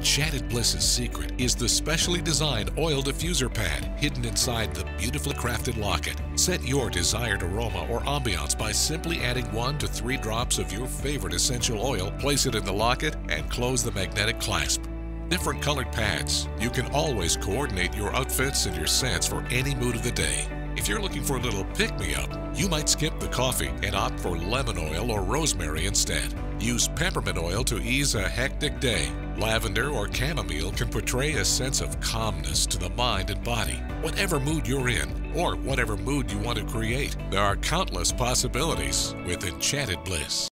Enchanted Bliss's secret is the specially designed oil diffuser pad hidden inside the beautifully crafted locket. Set your desired aroma or ambiance by simply adding one to three drops of your favorite essential oil, place it in the locket, and close the magnetic clasp. Different colored pads. You can always coordinate your outfits and your scents for any mood of the day. If you're looking for a little pick me up, you might skip the coffee and opt for lemon oil or rosemary instead. Use peppermint oil to ease a hectic day. Lavender or chamomile can portray a sense of calmness to the mind and body. Whatever mood you're in, or whatever mood you want to create, there are countless possibilities with Enchanted Bliss.